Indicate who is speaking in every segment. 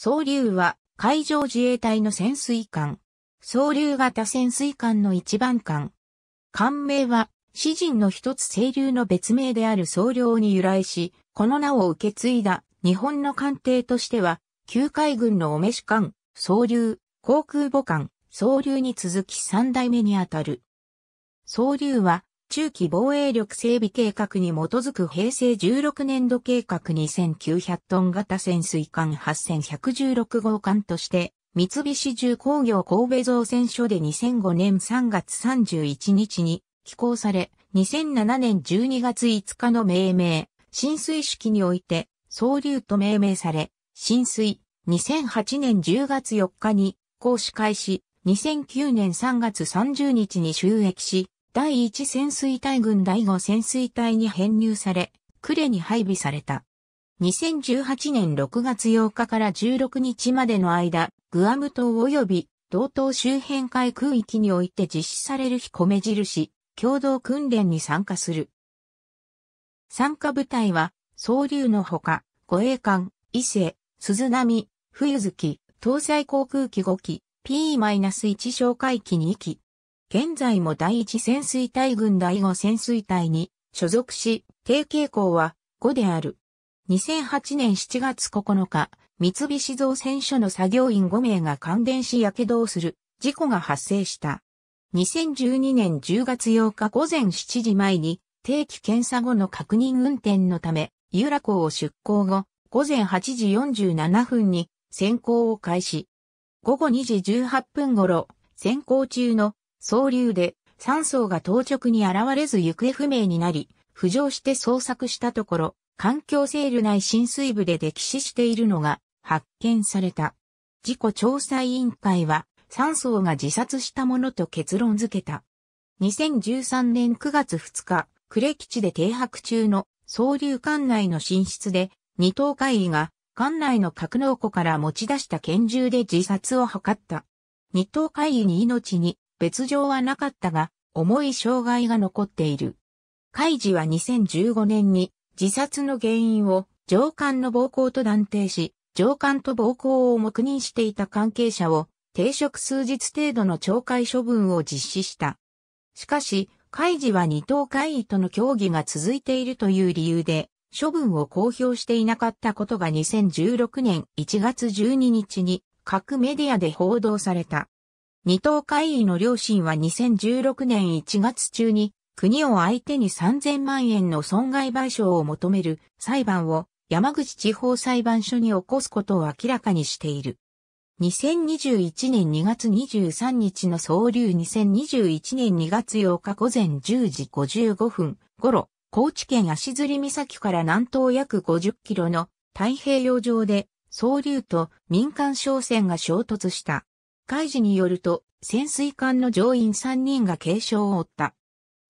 Speaker 1: 総流は海上自衛隊の潜水艦。総流型潜水艦の一番艦。艦名は、詩人の一つ清流の別名である総量に由来し、この名を受け継いだ日本の艦艇としては、旧海軍のお召し艦、総流、航空母艦、総流に続き三代目にあたる。総流は、中期防衛力整備計画に基づく平成16年度計画2900トン型潜水艦8116号艦として、三菱重工業神戸造船所で2005年3月31日に寄港され、2007年12月5日の命名、浸水式において、総流と命名され、浸水、2008年10月4日に行使開始、2009年3月30日に収益し、第一潜水隊軍第五潜水隊に編入され、呉に配備された。2018年6月8日から16日までの間、グアム島及び同島周辺海空域において実施される非米印、共同訓練に参加する。参加部隊は、総流のほか、護衛艦、伊勢、鈴波、冬月、搭載航空機5機、P-1 哨戒機2機、現在も第一潜水隊軍第五潜水隊に所属し、低傾向は5である。2008年7月9日、三菱造船所の作業員5名が感電し火傷をする事故が発生した。2012年10月8日午前7時前に定期検査後の確認運転のため、ユラ港を出港後、午前8時47分に先行を開始。午後2時18分頃、先行中の総流で酸素が当直に現れず行方不明になり、浮上して捜索したところ、環境セール内浸水部で溺死しているのが発見された。事故調査委員会は、酸素が自殺したものと結論付けた。2013年9月2日、呉基地で停泊中の総流艦内の寝室で、二等海尉が艦内の格納庫から持ち出した拳銃で自殺を図った。二等海尉に命に別状はなかったが、重い障害が残っている。海事は2015年に自殺の原因を上官の暴行と断定し、上官と暴行を黙認していた関係者を停職数日程度の懲戒処分を実施した。しかし、海事は二等会議との協議が続いているという理由で、処分を公表していなかったことが2016年1月12日に各メディアで報道された。二等会議の両親は2016年1月中に国を相手に3000万円の損害賠償を求める裁判を山口地方裁判所に起こすことを明らかにしている。2021年2月23日の総流2021年2月8日午前10時55分頃、高知県足摺岬から南東約50キロの太平洋上で総流と民間商船が衝突した。海事によると、潜水艦の乗員3人が軽傷を負った。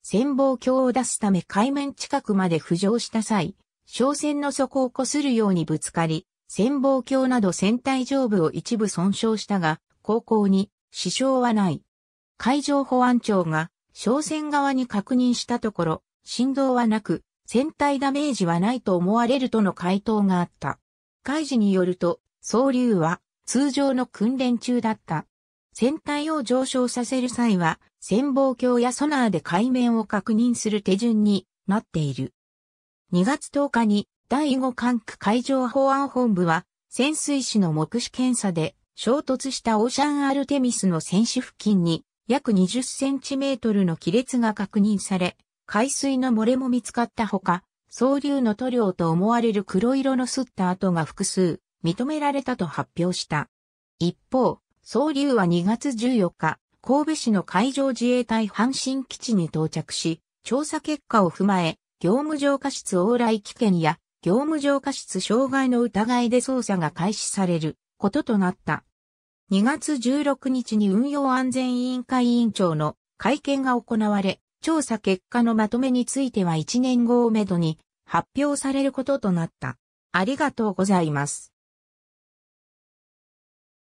Speaker 1: 潜望鏡を出すため海面近くまで浮上した際、商船の底を擦るようにぶつかり、潜望鏡など船体上部を一部損傷したが、航行に支障はない。海上保安庁が商船側に確認したところ、振動はなく、船体ダメージはないと思われるとの回答があった。海事によると、総流は通常の訓練中だった。船体を上昇させる際は、潜望鏡やソナーで海面を確認する手順になっている。2月10日に第5管区海上保安本部は、潜水士の目視検査で衝突したオーシャンアルテミスの船首付近に約20センチメートルの亀裂が確認され、海水の漏れも見つかったほか、総流の塗料と思われる黒色の吸った跡が複数認められたと発表した。一方、総流は2月14日、神戸市の海上自衛隊阪神基地に到着し、調査結果を踏まえ、業務上過失往来危険や業務上過失傷害の疑いで捜査が開始されることとなった。2月16日に運用安全委員会委員長の会見が行われ、調査結果のまとめについては1年後をめどに発表されることとなった。ありがとうございます。